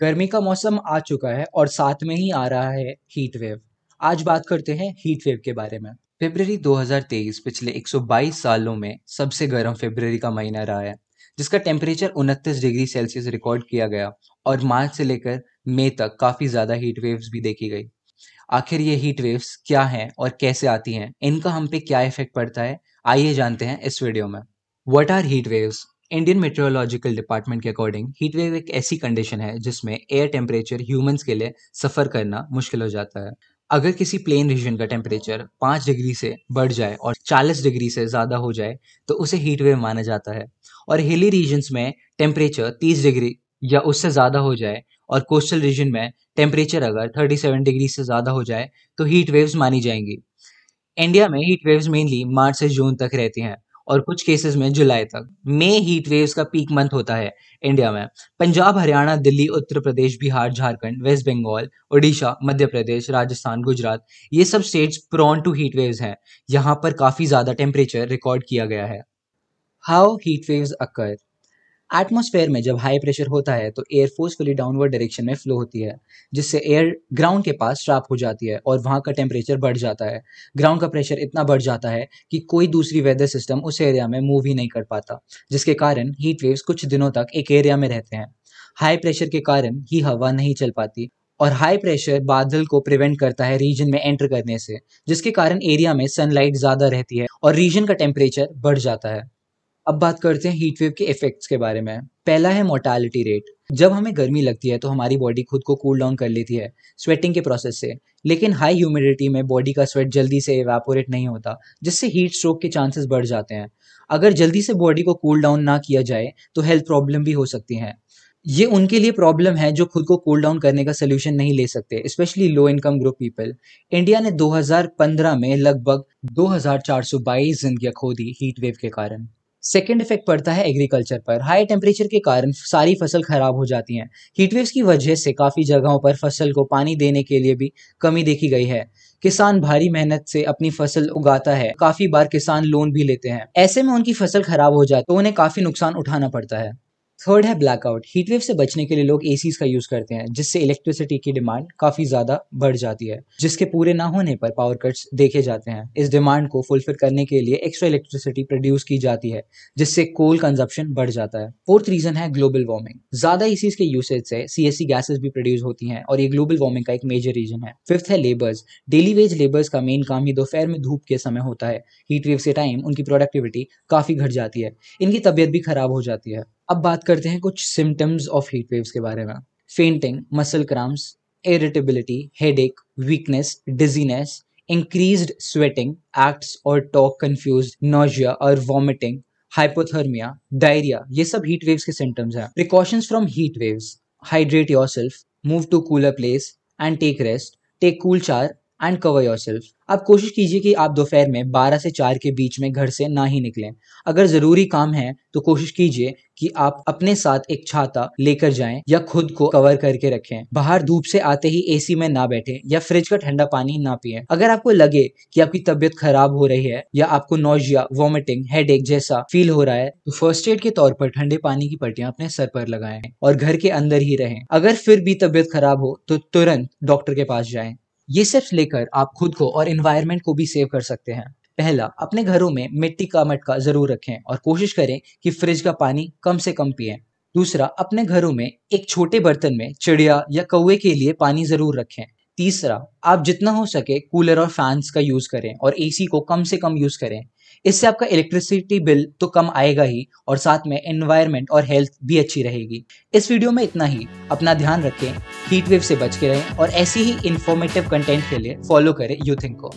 गर्मी का मौसम आ चुका है और साथ में ही आ रहा है हीट वेव आज बात करते हैं हीट वेव के बारे में. फरवरी 2023 पिछले 122 सालों में सबसे गर्म फरवरी का महीना रहा है, जिसका टेम्परेचर उनतीस डिग्री सेल्सियस रिकॉर्ड किया गया और मार्च से लेकर मई तक काफ़ी ज़्यादा हीट वेव्स भी देखी गई. आखिर ये हीट वेव्स क्या हैं और कैसे आती हैं? इनका हम पे क्या इफ़ेक्ट पड़ता है? आइए जानते हैं इस वीडियो में. What are heat waves Indian meteorological department के अकॉर्डिंग हीट वेव एक ऐसी कंडीशन है जिसमें एयर टेम्परेचर ह्यूमंस के लिए सफ़र करना मुश्किल हो जाता है। अगर किसी प्लेन रीजन का टेम्परेचर पाँच डिग्री से बढ़ जाए और चालीस डिग्री से ज़्यादा हो जाए तो उसे हीट वेव माना जाता है। और हिली रीजन्स में टेम्परेचर तीस डिग्री या उससे ज़्यादा हो जाए और कोस्टल रीजन में टेम्परेचर अगर थर्टी सेवन डिग्री से ज़्यादा हो जाए तो हीट वेव्स मानी जाएँगी। इंडिया में हीट वेव्स मेनली मार्च से जून तक रहती हैं। और कुछ केसेस में जुलाई तक। मई हीट वेव्स का पीक मंथ होता है इंडिया में। पंजाब, हरियाणा, दिल्ली, उत्तर प्रदेश, बिहार, झारखंड वेस्ट बंगाल उड़ीसा मध्य प्रदेश, राजस्थान, गुजरात, ये सब states prone to heat waves हैं। यहाँ पर काफ़ी ज़्यादा टेम्परेचर रिकॉर्ड किया गया है। How heat waves occur atmosphere में जब हाई प्रेशर होता है तो एयर फोर्सफुली डाउनवर्ड डायरेक्शन में फ्लो होती है, जिससे एयर ग्राउंड के पास ट्रैप हो जाती है और वहाँ का टेम्परेचर बढ़ जाता है। ग्राउंड का प्रेशर इतना बढ़ जाता है कि कोई दूसरी वेदर सिस्टम उस एरिया में मूव ही नहीं कर पाता, जिसके कारण हीट वेव्स कुछ दिनों तक एक एरिया में रहते हैं। हाई प्रेशर के कारण ही हवा नहीं चल पाती और हाई प्रेशर बादल को प्रिवेंट करता है रीजन में एंटर करने से, जिसके कारण एरिया में सनलाइट ज़्यादा रहती है और रीजन का टेम्परेचर बढ़ जाता है। अब बात करते हैं हीट वेव के इफेक्ट्स के बारे में। पहला है मोर्टालिटी रेट जब हमें गर्मी लगती है तो हमारी बॉडी खुद को कूल डाउन कर लेती है स्वेटिंग के प्रोसेस से। लेकिन हाई ह्यूमिडिटी में बॉडी का स्वेट जल्दी से इवेपोरेट नहीं होता, जिससे हीट स्ट्रोक के चांसेस बढ़ जाते हैं। अगर जल्दी से बॉडी को कूल डाउन ना किया जाए तो हेल्थ प्रॉब्लम भी हो सकती हैं। ये उनके लिए प्रॉब्लम है जो खुद को कूल डाउन करने का सोल्यूशन नहीं ले सकते specially low income group people India ने 2015 में लगभग 2422 जिंदगियाँ खो दी हीट वेव के कारण। सेकेंड इफ़ेक्ट पड़ता है एग्रीकल्चर पर। हाई टेम्परेचर के कारण सारी फ़सल खराब हो जाती हैं। हीटवेव की वजह से काफ़ी जगहों पर फ़सल को पानी देने के लिए भी कमी देखी गई है। किसान भारी मेहनत से अपनी फ़सल उगाता है। काफ़ी बार किसान लोन भी लेते हैं। ऐसे में उनकी फ़सल खराब हो जाए तो उन्हें काफ़ी नुकसान उठाना पड़ता है। थर्ड है ब्लैकआउट हीटवेव से बचने के लिए लोग ए का यूज़ करते हैं, जिससे इलेक्ट्रिसिटी की डिमांड काफ़ी ज़्यादा बढ़ जाती है, जिसके पूरे ना होने पर पावर कट्स देखे जाते हैं। इस डिमांड को फुलफिल करने के लिए एक्स्ट्रा इलेक्ट्रिसिटी प्रोड्यूस की जाती है, जिससे कोल कंजप्शन बढ़ जाता है। फोर्थ रीजन है ग्लोबल वार्मिंग ज़्यादा एसी के यूसेज से सी गैसेज भी प्रोड्यूस होती हैं, और ये ग्लोबल वार्मिंग का एक मेजर रीजन है। फिफ्थ है लेबर्स डेली वेज लेबर्स का मेन काम ही दोपहर में धूप के समय होता है। हीटवेव के टाइम उनकी प्रोडक्टिविटी काफ़ी घट जाती है। इनकी तबियत भी खराब हो जाती है। अब बात करते हैं कुछ सिम्टम्स ऑफ़ हीट वेव्स के बारे में। Fainting muscle cramps irritability headache weakness dizziness increased sweating acts और टॉक कंफ्यूज नोजिया और वॉमिटिंग हाइपोथर्मिया डायरिया ये सब हीट वेव्स के सिम्टम्स हैं। Precautions from heat waves hydrate yourself move to cooler place and take rest take cool चार and cover yourself आप कोशिश कीजिए कि आप दोपहर में 12 से 4 के बीच में घर से ना ही निकलें। अगर ज़रूरी काम है तो कोशिश कीजिए कि आप अपने साथ एक छाता लेकर जाएँ या खुद को कवर करके रखें। बाहर धूप से आते ही एसी में ना बैठें या फ्रिज का ठंडा पानी ना पिए। अगर आपको लगे कि आपकी तबीयत खराब हो रही है या आपको नोजिया वॉमिटिंग हेड जैसा फील हो रहा है तो फ़र्स्ट एड के तौर पर ठंडे पानी की पट्टियाँ अपने सर पर लगाएँ और घर के अंदर ही रहें। अगर फिर भी तबीयत खराब हो तो तुरंत डॉक्टर के पास जाएँ। ये स्टेप्स लेकर आप खुद को और इन्वायरमेंट को भी सेव कर सकते हैं। पहला, अपने घरों में मिट्टी का मटका ज़रूर रखें और कोशिश करें कि फ्रिज का पानी कम से कम पिए। दूसरा, अपने घरों में एक छोटे बर्तन में चिड़िया या कौए के लिए पानी ज़रूर रखें। तीसरा, आप जितना हो सके कूलर और फैंस का यूज़ करें और एसी को कम से कम यूज़ करें। इससे आपका इलेक्ट्रिसिटी बिल तो कम आएगा ही और साथ में एनवायरमेंट और हेल्थ भी अच्छी रहेगी। इस वीडियो में इतना ही। अपना ध्यान रखें। हीट वेव से बच के रहें और ऐसी ही इन्फॉर्मेटिव कंटेंट के लिए फॉलो करें यूथिंग को।